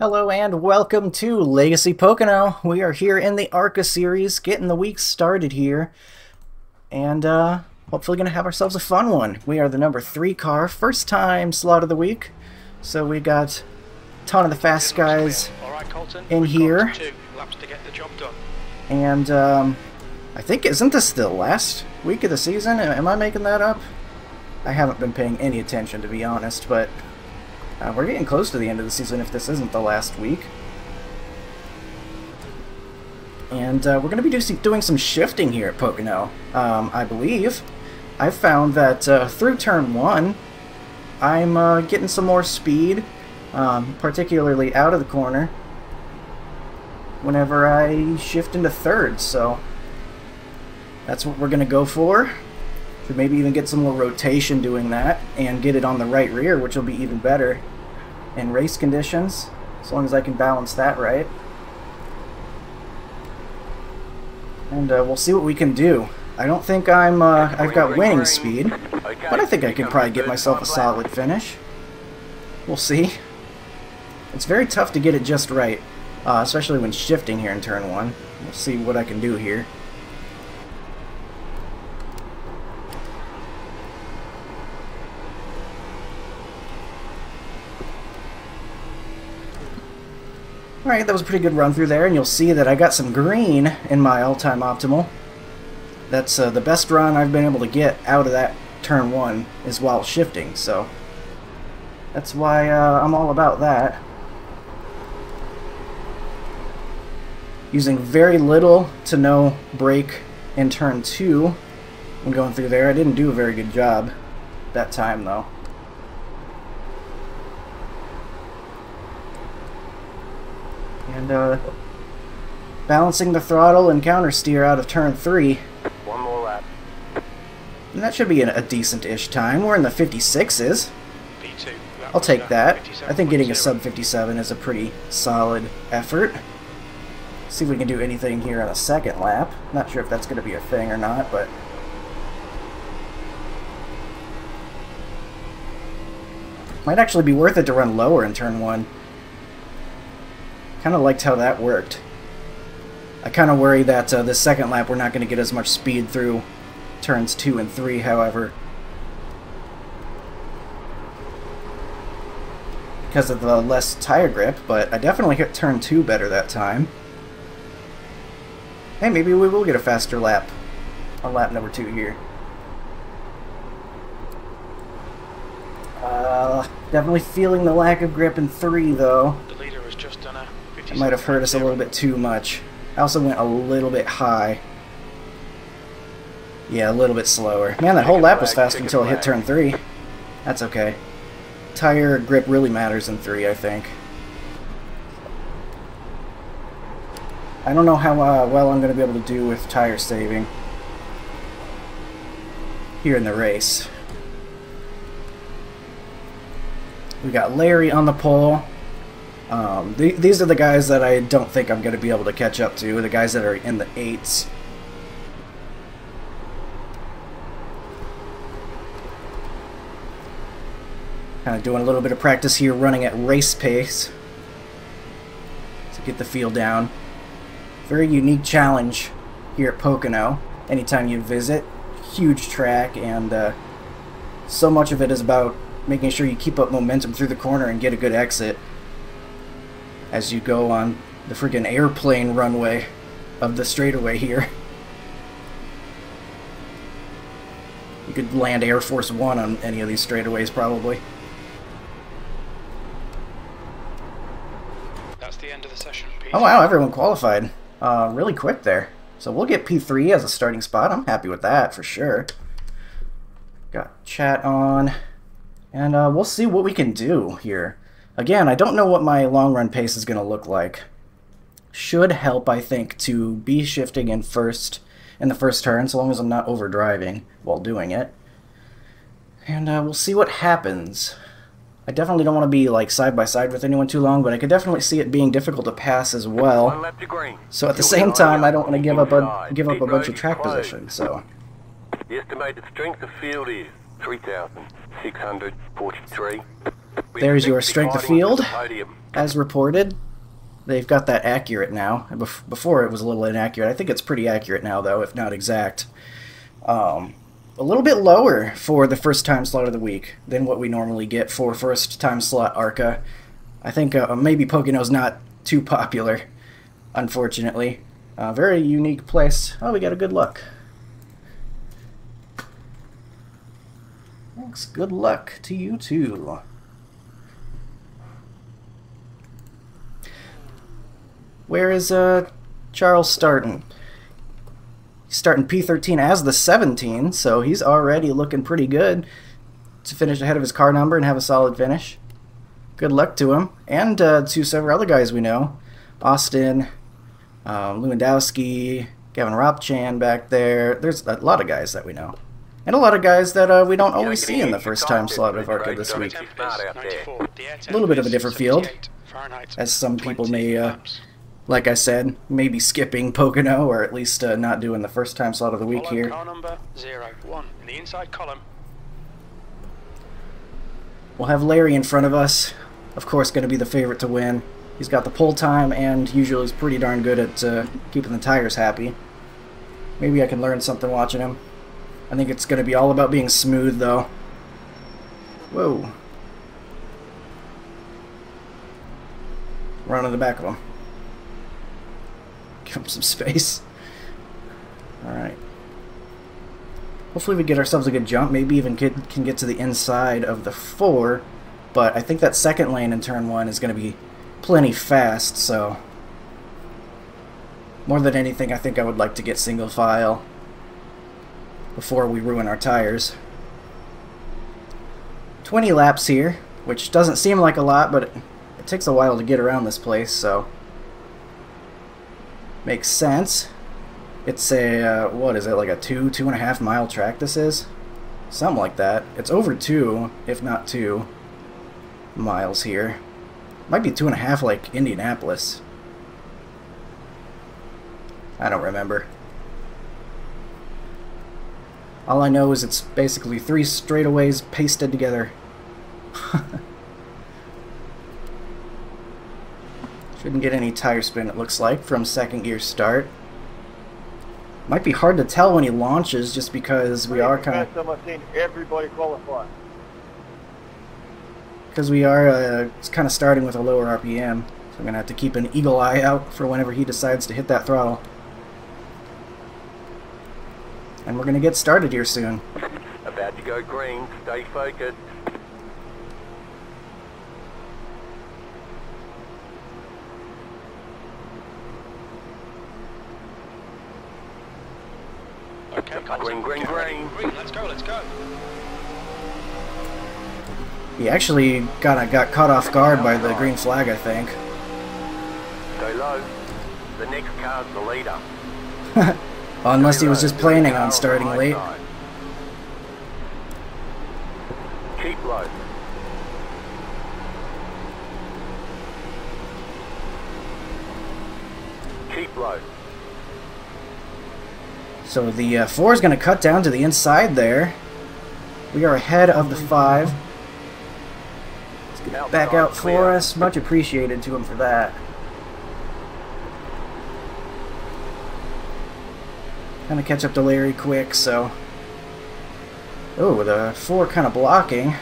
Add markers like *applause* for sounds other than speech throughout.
Hello and welcome to Legacy Pocono. We are here in the ARCA series, getting the week started here. And uh, hopefully going to have ourselves a fun one. We are the number three car, first time slot of the week. So we got a ton of the fast guys in here. And um, I think, isn't this the last week of the season? Am I making that up? I haven't been paying any attention to be honest, but uh, we're getting close to the end of the season if this isn't the last week. And uh, we're going to be do doing some shifting here at Pocono, um, I believe. I've found that uh, through turn 1, I'm uh, getting some more speed, um, particularly out of the corner, whenever I shift into third, so that's what we're going to go for. Maybe even get some more rotation doing that and get it on the right rear, which will be even better in race conditions, as long as I can balance that right. And uh, we'll see what we can do. I don't think I'm, uh, I've got winning speed, but I think I can probably get myself a solid finish. We'll see. It's very tough to get it just right, uh, especially when shifting here in turn one. We'll see what I can do here. Alright, that was a pretty good run through there, and you'll see that I got some green in my all-time optimal. That's uh, the best run I've been able to get out of that turn one is while shifting, so that's why uh, I'm all about that. Using very little to no brake in turn two when going through there. I didn't do a very good job that time, though. And uh, balancing the throttle and counter steer out of turn 3. One more lap. And that should be a decent-ish time. We're in the 56s. I'll take that. I think getting a sub 57 is a pretty solid effort. See if we can do anything here on a second lap. Not sure if that's going to be a thing or not, but... Might actually be worth it to run lower in turn 1. Kind of liked how that worked. I kind of worry that uh, second lap we're not going to get as much speed through turns 2 and 3, however. Because of the less tire grip, but I definitely hit turn 2 better that time. Hey, maybe we will get a faster lap on lap number 2 here. Uh, definitely feeling the lack of grip in 3, though. Might have hurt us a little bit too much. I also went a little bit high. Yeah, a little bit slower. Man, that whole lap was fast until I hit turn 3. That's okay. Tire grip really matters in 3, I think. I don't know how uh, well I'm going to be able to do with tire saving here in the race. We got Larry on the pole. Um, th these are the guys that I don't think I'm going to be able to catch up to, the guys that are in the 8s. Kind of doing a little bit of practice here, running at race pace to get the feel down. Very unique challenge here at Pocono. Anytime you visit, huge track, and uh, so much of it is about making sure you keep up momentum through the corner and get a good exit as you go on the freaking airplane runway of the straightaway here. You could land Air Force One on any of these straightaways, probably. That's the end of the session. P3. Oh wow, everyone qualified. Uh, really quick there. So we'll get P3 as a starting spot. I'm happy with that, for sure. Got chat on. And uh, we'll see what we can do here. Again, I don't know what my long run pace is going to look like. Should help, I think, to be shifting in first in the first turn, so long as I'm not overdriving while doing it. And uh, we'll see what happens. I definitely don't want to be like side by side with anyone too long, but I could definitely see it being difficult to pass as well. So at the same time, I don't want to give up a give up a bunch of track position. So the estimated strength of field is 3,643. There's your strength of field. as reported. They've got that accurate now. Before it was a little inaccurate. I think it's pretty accurate now, though, if not exact. Um, a little bit lower for the first time slot of the week than what we normally get for first time slot Arca. I think uh, maybe Pocono's not too popular, unfortunately. Uh, very unique place. Oh, we got a good luck. Thanks. Good luck to you too. Where is uh Charles starting? He's starting P13 as the 17, so he's already looking pretty good to finish ahead of his car number and have a solid finish. Good luck to him and uh, to several other guys we know, Austin, um, Lewandowski, Gavin Ropchan back there. There's a lot of guys that we know, and a lot of guys that uh, we don't always see in the first time slot of Arca this week. be smart out there. A little bit of a different field, as some people may, uh, Like I said, maybe skipping Pocono or at least uh, not doing the first time slot of the week Follow here. car number zero one in the inside column. We'll have Larry in front of us. Of course, going to be the favorite to win. He's got the pull time and usually is pretty darn good at uh, keeping the tires happy. Maybe I can learn something watching him. I think it's going to be all about being smooth, though. Whoa. Run on the back of him. Some space. Alright. Hopefully we get ourselves a good jump. Maybe even get, can get to the inside of the four. But I think that second lane in turn one is going to be plenty fast, so... More than anything, I think I would like to get single file before we ruin our tires. 20 laps here, which doesn't seem like a lot, but it, it takes a while to get around this place, so... Makes sense. It's a, uh, what is it, like a two, two and a half mile track this is? Something like that. It's over two, if not two, miles here. Might be two and a half like Indianapolis. I don't remember. All I know is it's basically three straightaways pasted together. *laughs* Shouldn't get any tire spin, it looks like, from second gear start. Might be hard to tell when he launches just because we are kind of I've seen everybody qualify. because we are uh, kind of starting with a lower RPM. So I'm gonna have to keep an eagle eye out for whenever he decides to hit that throttle. And we're gonna get started here soon. About to go green. Stay focused. Okay, Green, green, get ready. green. Green, let's go. He actually kind of uh, got caught off guard by the green flag, I think. Stay low. The next car's the leader. *laughs* Unless he was just planning on starting late. Keep low. Keep low. So the uh, four is gonna cut down to the inside there. We are ahead of the five. Let's get Back out for us. Much appreciated to him for that. Kind of catch up to Larry quick, so. Oh, the four kind of blocking.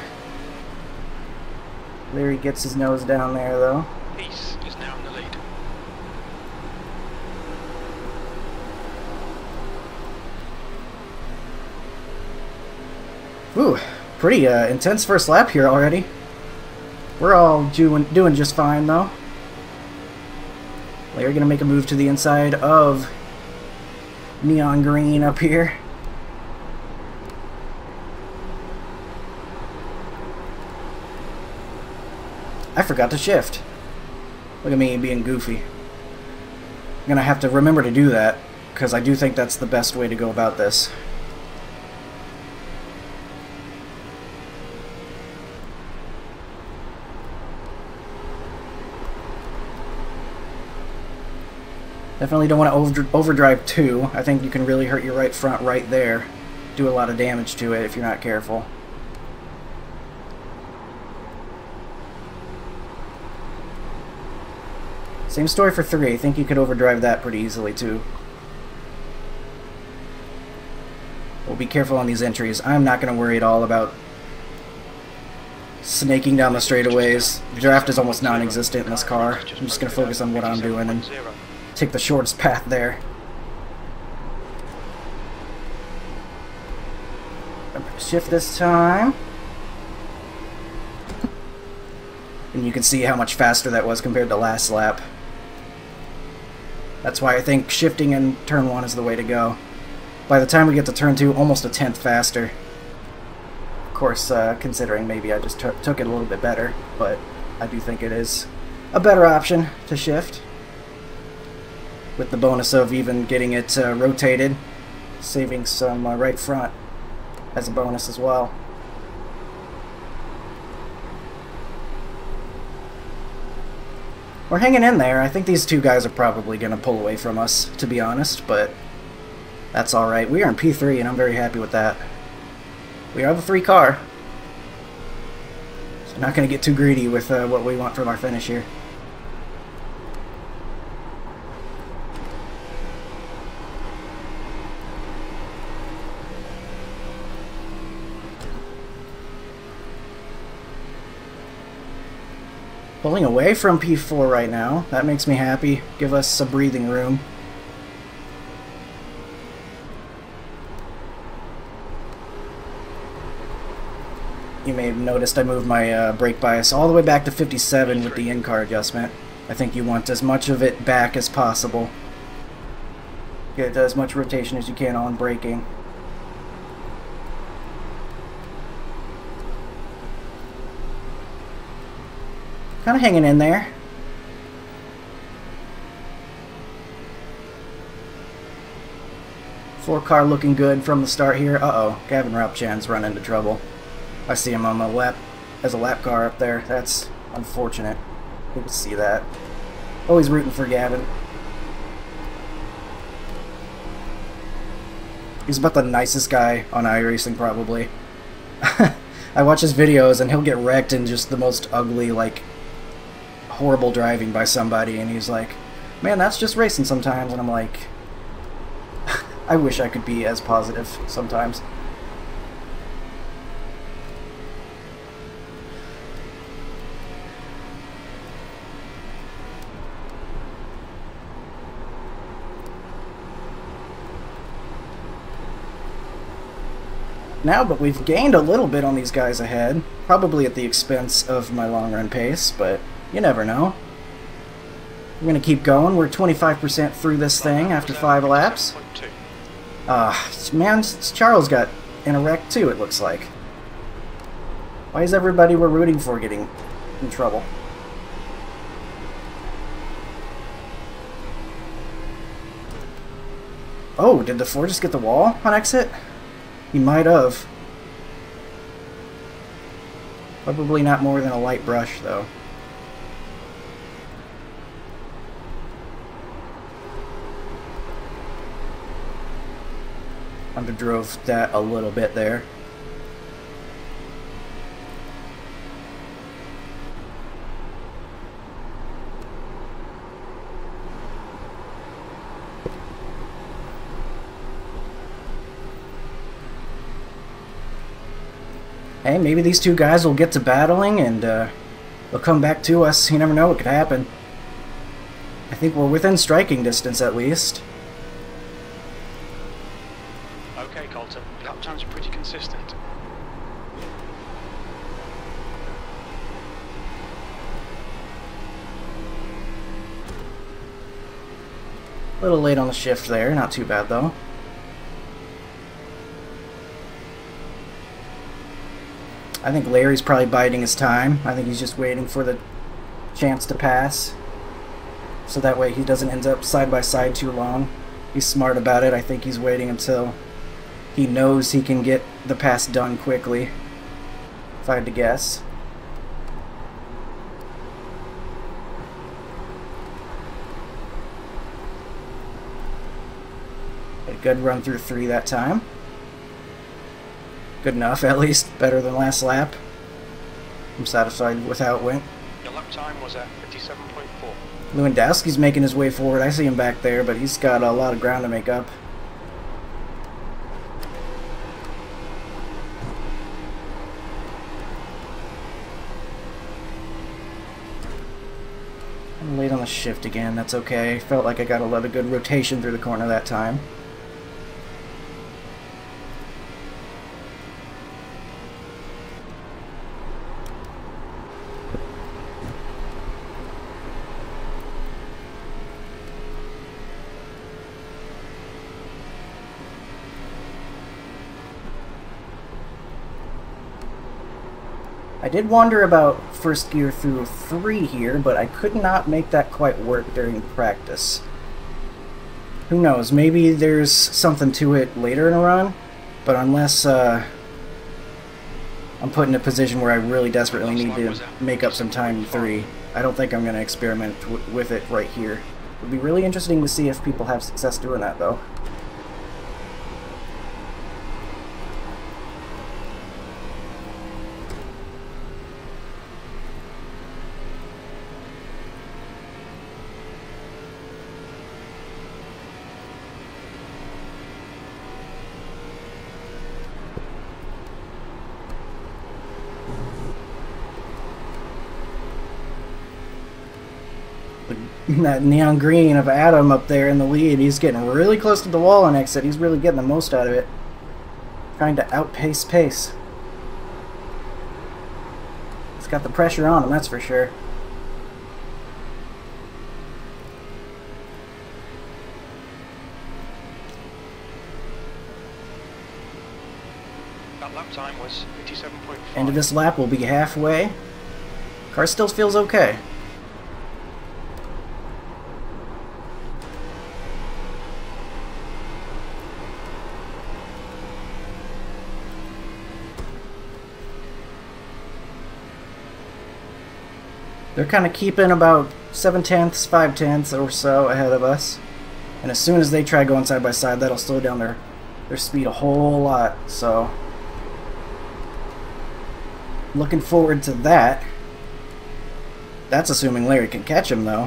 Larry gets his nose down there, though. Peace is now in the lead. Ooh, pretty uh, intense first lap here already. We're all doing, doing just fine, though. Larry gonna make a move to the inside of neon green up here. I forgot to shift. Look at me being goofy. I'm gonna have to remember to do that, because I do think that's the best way to go about this. Definitely don't want to over overdrive too. I think you can really hurt your right front right there. Do a lot of damage to it if you're not careful. Same story for 3. I think you could overdrive that pretty easily too. We'll be careful on these entries. I'm not going to worry at all about snaking down the straightaways. The draft is almost non-existent in this car. I'm just going to focus on what I'm doing and take the shortest path there. Shift this time. *laughs* And you can see how much faster that was compared to last lap. That's why I think shifting in turn 1 is the way to go. By the time we get to turn 2, almost a tenth faster. Of course, uh, considering maybe I just took it a little bit better, but I do think it is a better option to shift. With the bonus of even getting it uh, rotated, saving some uh, right front as a bonus as well. We're hanging in there. I think these two guys are probably going to pull away from us, to be honest, but that's alright. We are in P3, and I'm very happy with that. We are the three car. So not going to get too greedy with uh, what we want from our finish here. Pulling away from P4 right now. That makes me happy. Give us some breathing room. You may have noticed I moved my uh, brake bias all the way back to 57 with the in-car adjustment. I think you want as much of it back as possible. Get as much rotation as you can on braking. Kind of hanging in there. Four car looking good from the start here. Uh-oh, Gavin Rapchan's run into trouble. I see him on the lap as a lap car up there. That's unfortunate. You can see that. Always rooting for Gavin. He's about the nicest guy on iRacing, probably. *laughs* I watch his videos, and he'll get wrecked in just the most ugly, like, horrible driving by somebody, and he's like, man, that's just racing sometimes. And I'm like, *laughs* I wish I could be as positive sometimes. now, but we've gained a little bit on these guys ahead. Probably at the expense of my long run pace, but you never know. We're to keep going. We're 25% through this thing after five laps. Ah, uh, man, Charles got in a wreck too, it looks like. Why is everybody we're rooting for getting in trouble? Oh, did the four just get the wall on exit? He might have. Probably not more than a light brush, though. Underdrove that a little bit there. hey, maybe these two guys will get to battling and uh, they'll come back to us. You never know what could happen. I think we're within striking distance at least. Okay, Colton. Are pretty consistent. A little late on the shift there, not too bad though. I think Larry's probably biding his time. I think he's just waiting for the chance to pass. So that way he doesn't end up side by side too long. He's smart about it. I think he's waiting until he knows he can get the pass done quickly. If I had to guess. A good run through three that time. Good enough, at least. Better than last lap. I'm satisfied with how it went. Your lap time was at 57.4. Lewandowski's making his way forward. I see him back there, but he's got a lot of ground to make up. I'm late on the shift again. That's okay. Felt like I got a lot of good rotation through the corner that time. I did wonder about first gear through 3 here, but I could not make that quite work during practice. Who knows, maybe there's something to it later in a run, but unless uh, I'm put in a position where I really desperately need to make up some time in 3, I don't think I'm going to experiment with it right here. It would be really interesting to see if people have success doing that, though. That neon green of Adam up there in the lead. He's getting really close to the wall on exit. He's really getting the most out of it. Trying to outpace pace. It's got the pressure on him, that's for sure. That lap time was 57.5. End of this lap will be halfway. Car still feels okay. They're kind of keeping about 7 tenths, 5 tenths or so ahead of us. And as soon as they try going side by side, that'll slow down their, their speed a whole lot. So, looking forward to that. That's assuming Larry can catch him, though.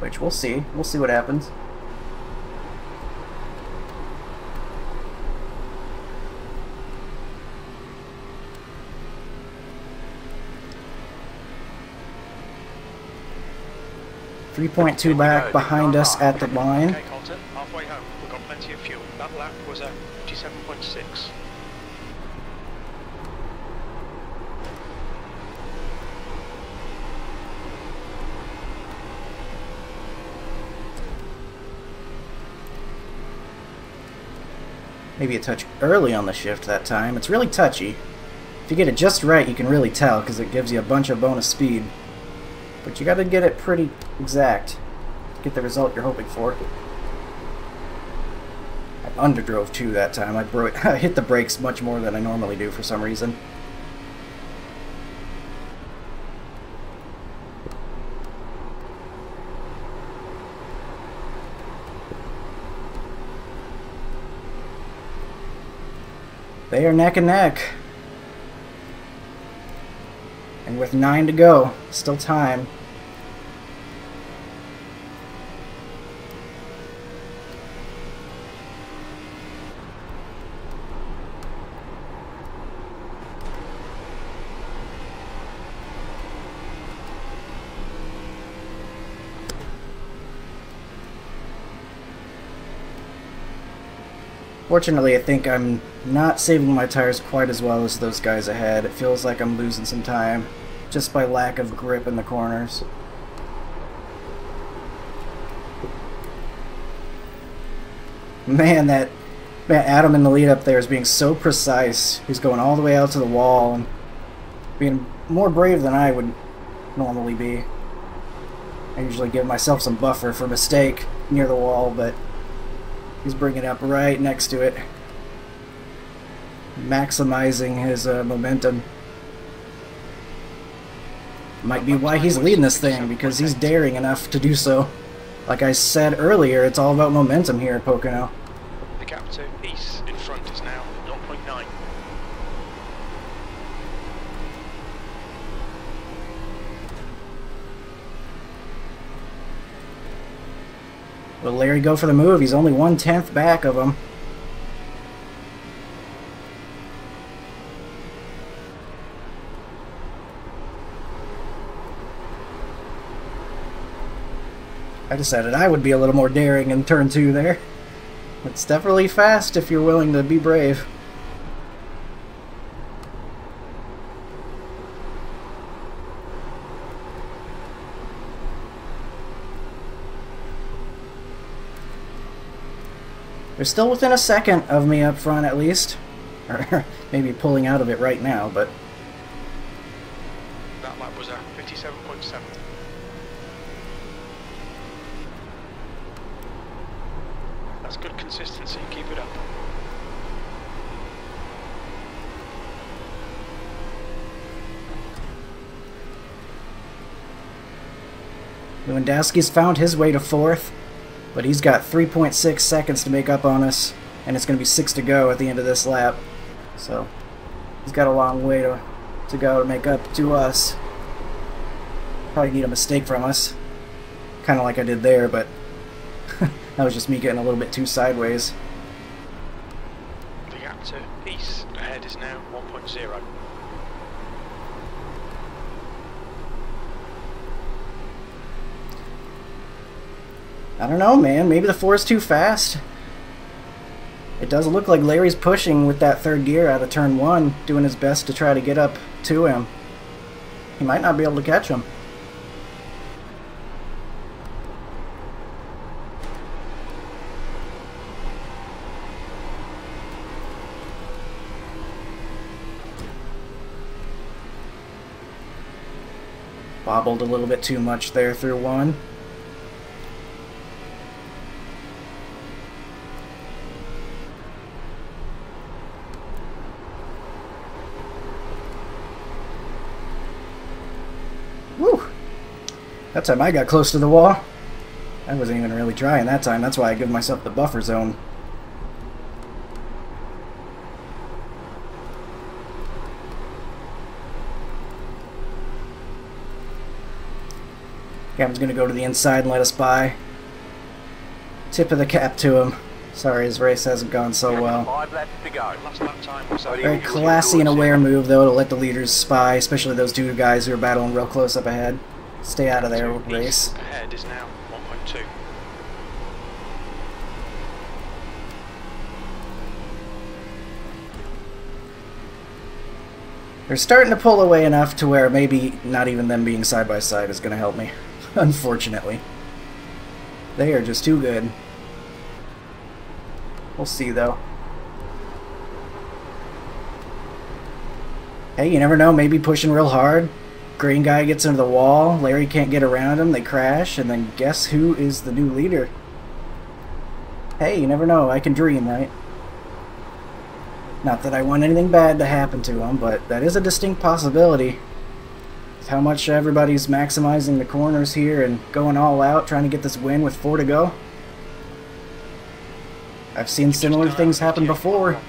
Which we'll see. We'll see what happens. Three point two back behind us at the line. Okay, Colton, halfway home. We've got plenty of fuel. That lap was at 57.6. Maybe a touch early on the shift that time. It's really touchy. If you get it just right, you can really tell because it gives you a bunch of bonus speed. But you gotta get it pretty exact get the result you're hoping for. I underdrove too that time. I, *laughs* I hit the brakes much more than I normally do for some reason. They are neck and neck. And with nine to go, still time. Fortunately, I think I'm not saving my tires quite as well as those guys ahead. It feels like I'm losing some time just by lack of grip in the corners. Man, that man, Adam in the lead up there is being so precise. He's going all the way out to the wall and being more brave than I would normally be. I usually give myself some buffer for mistake near the wall, but He's bringing it up right next to it. Maximizing his uh, momentum. Might be why he's leading this thing, because he's daring enough to do so. Like I said earlier, it's all about momentum here at Pocono. The gap to East in front is now Will Larry go for the move? He's only one tenth back of him. I decided I would be a little more daring in turn two there. It's definitely fast if you're willing to be brave. They're still within a second of me up front at least. *laughs* Or maybe pulling out of it right now, but That lap was a 57.7. That's good consistency. Keep it up. Lewandowski's found his way to fourth, but he's got 3.6 seconds to make up on us, and it's going to be six to go at the end of this lap. So he's got a long way to, to go to make up to us. Probably need a mistake from us, kind of like I did there, but *laughs* that was just me getting a little bit too sideways. The gap to East ahead is now 1.0. I don't know, man. Maybe the four is too fast. It does look like Larry's pushing with that third gear out of turn one, doing his best to try to get up to him. He might not be able to catch him. Bobbled a little bit too much there through one. That time I got close to the wall. I wasn't even really trying that time. That's why I give myself the buffer zone. Gavin's gonna go to the inside and let us by. Tip of the cap to him. Sorry, his race hasn't gone so well. Five laps to go. Last lap time was Very Very classy and aware move, though, to let the leaders spy, especially those two guys who are battling real close up ahead. Stay out of their race. Ahead is now 1.2. They're starting to pull away enough to where maybe not even them being side by side is going to help me. *laughs* Unfortunately. They are just too good. We'll see, though. Hey, you never know. Maybe pushing real hard. Green guy gets into the wall. Larry can't get around him. They crash. And then guess who is the new leader? Hey, you never know. I can dream, right? Not that I want anything bad to happen to him, but that is a distinct possibility. With how much everybody's maximizing the corners here and going all out, trying to get this win with four to go. I've seen similar uh, things happen before.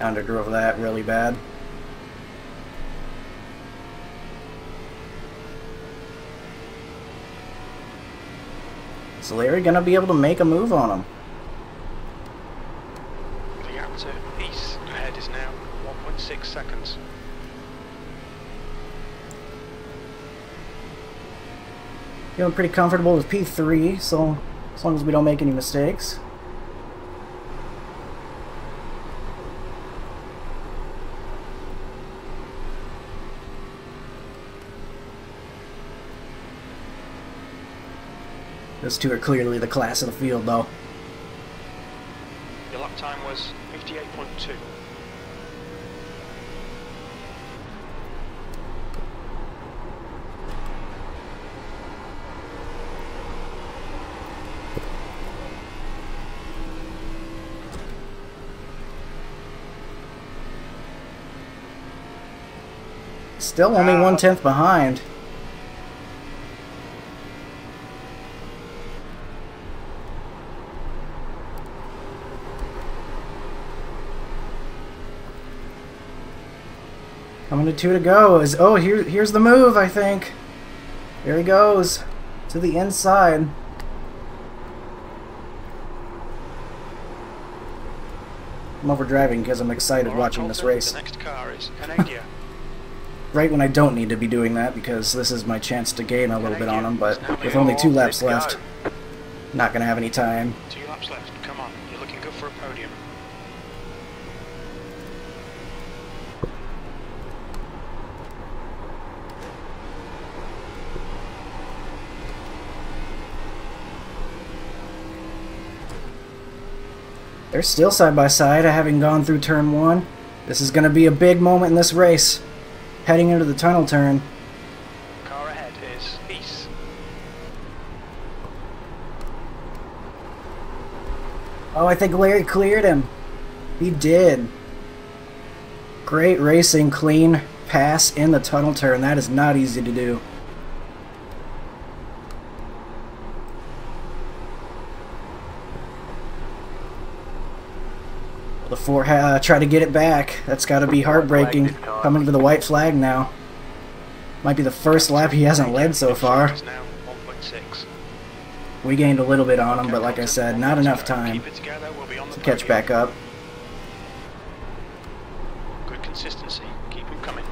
Underdrove that really bad. Is Larry gonna be able to make a move on him? The to East ahead is now 1.6 seconds. Feeling pretty comfortable with P3, so as long as we don't make any mistakes. Those two are clearly the class of the field, though. Your lap time was 58.2. Still only one tenth behind. To two to go. Is oh here here's the move, I think. There he goes. To the inside. I'm overdriving because I'm excited watching this race. The next car is *laughs* Right when I don't need to be doing that because this is my chance to gain a little bit on him, but with only two laps left, not gonna have any time. Two laps left. Come on. You're looking good for a podium. They're still side by side, having gone through turn one. This is gonna be a big moment in this race. Heading into the tunnel turn. Car ahead is East. Oh, I think Larry cleared him. He did. Great racing, clean pass in the tunnel turn. That is not easy to do. Four uh, try to get it back. That's got to be heartbreaking. Coming to the white flag now. Might be the first lap he hasn't led so far. Is now 1.6. We gained a little bit on him, but like I said, not enough time Keep it together. We'll be on the to catch back up. Good consistency. Keep him coming.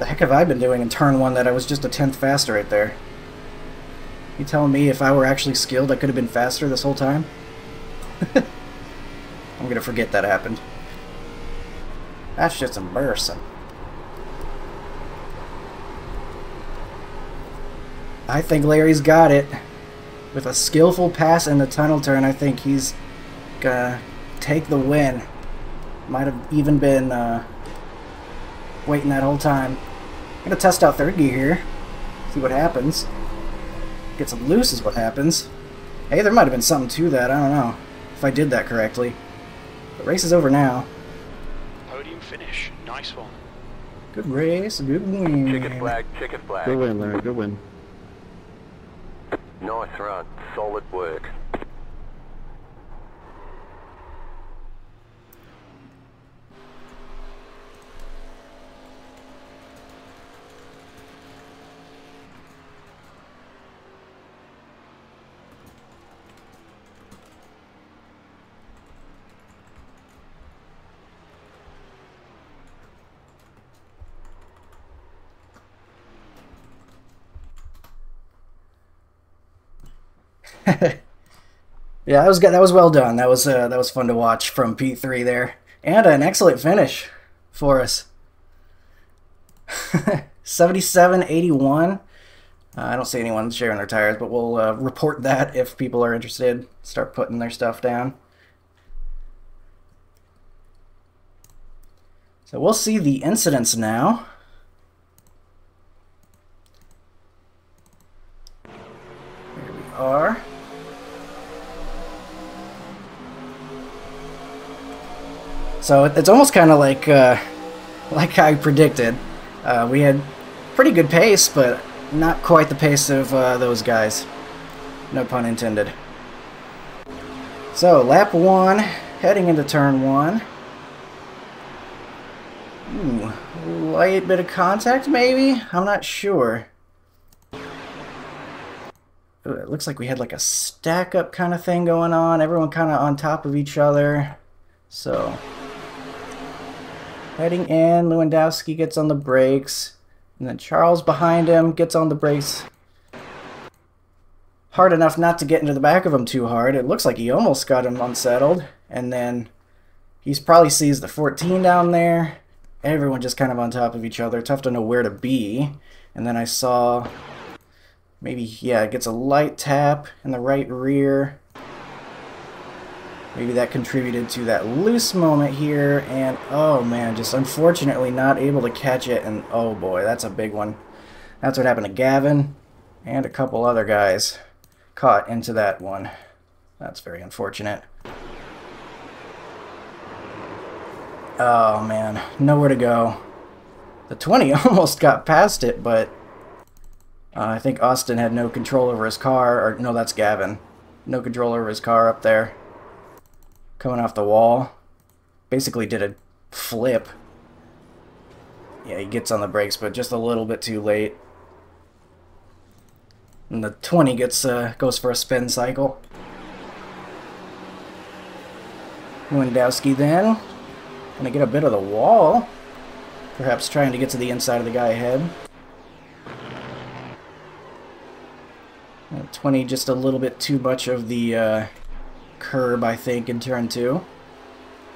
The heck have I been doing in turn one that I was just a tenth faster right there? You telling me if I were actually skilled, I could have been faster this whole time? *laughs* I'm gonna forget that happened. That's just embarrassing. I think Larry's got it. With a skillful pass and the tunnel turn, I think he's gonna take the win. Might have even been uh, waiting that whole time. I'm gonna test out third gear here. See what happens. Gets him loose is what happens. Hey, there might have been something to that. I don't know if I did that correctly. The race is over now. Podium finish. Nice one. Good race, good win. Chicken flag, chicken flag. Good win, Larry. Good win. Nice run. Solid work. *laughs* yeah, that was good. That was well done. That was uh, that was fun to watch from P3 there, and an excellent finish for us. *laughs* 77-81. Uh, I don't see anyone sharing their tires, but we'll uh, report that if people are interested. Start putting their stuff down. So we'll see the incidents now. So it's almost kind of like uh, like I predicted. Uh, we had pretty good pace, but not quite the pace of uh, those guys. No pun intended. So lap one, heading into turn one. Ooh, light bit of contact maybe? I'm not sure. Ooh, It looks like we had like a stack up kind of thing going on. Everyone kind of on top of each other. So, heading in, Lewandowski gets on the brakes. And then Charles behind him gets on the brakes. Hard enough not to get into the back of him too hard. It looks like he almost got him unsettled. And then he's probably sees the 14 down there. Everyone just kind of on top of each other. Tough to know where to be. And then I saw maybe, yeah, gets a light tap in the right rear. Maybe that contributed to that loose moment here, and oh man, just unfortunately not able to catch it, and oh boy, that's a big one. That's what happened to Gavin, and a couple other guys caught into that one. That's very unfortunate. Oh man, nowhere to go. The 20 *laughs* almost got past it, but uh, I think Austin had no control over his car, or no, that's Gavin. No control over his car up there. Coming off the wall. Basically did a flip. Yeah, he gets on the brakes, but just a little bit too late. And the 20 gets uh, goes for a spin cycle. Lewandowski then. Gonna get a bit of the wall. Perhaps trying to get to the inside of the guy ahead. Uh, 20 just a little bit too much of the uh, curb, I think, in turn two.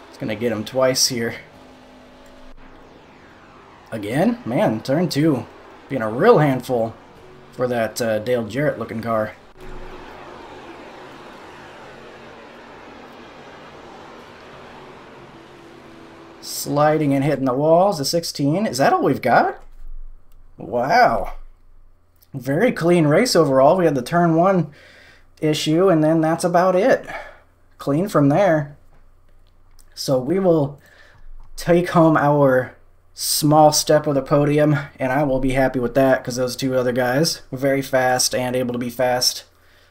It's gonna get him twice here. Again? Man, turn two. Being a real handful for that uh, Dale Jarrett looking car. Sliding and hitting the walls, a 16. Is that all we've got? Wow. Very clean race overall. We had the turn one issue, and then that's about it. Clean from there. So we will take home our small step of the podium, and I will be happy with that because those two other guys were very fast and able to be fast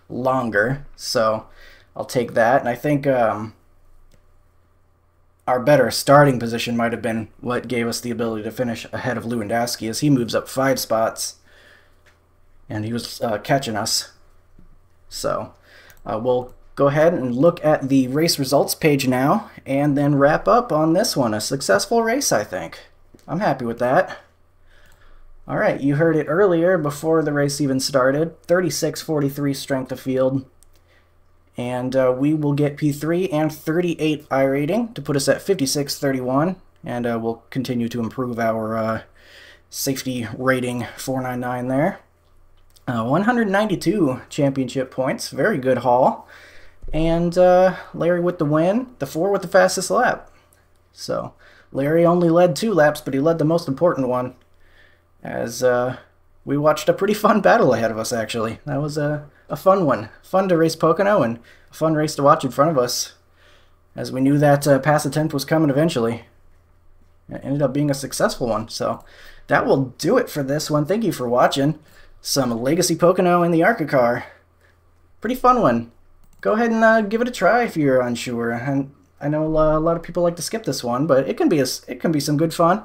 longer. So I'll take that. And I think um, our better starting position might have been what gave us the ability to finish ahead of Lewandowski as he moves up five spots. And he was uh, catching us. So uh, we'll go ahead and look at the race results page now and then wrap up on this one. A successful race, I think. I'm happy with that. All right, you heard it earlier before the race even started. 36-43 strength of field. And uh, we will get P3 and 38 iRating to put us at 56-31. And uh, we'll continue to improve our uh, safety rating 499 there. Uh, 192 championship points. Very good haul. And uh, Larry with the win. The four with the fastest lap. So Larry only led two laps, but he led the most important one. As uh, we watched a pretty fun battle ahead of us, actually. That was a, a fun one. Fun to race Pocono and a fun race to watch in front of us. As we knew that uh, pass attempt was coming eventually. It ended up being a successful one. So that will do it for this one. Thank you for watching some Legacy Pocono in the ARCA car. Pretty fun one. Go ahead and uh, give it a try if you're unsure. And I know uh, a lot of people like to skip this one, but it can be a, it can be some good fun.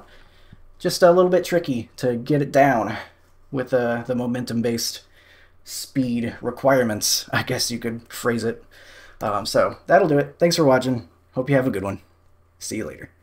Just a little bit tricky to get it down with uh, the momentum-based speed requirements, I guess you could phrase it. Um, so that'll do it. Thanks for watching. Hope you have a good one. See you later.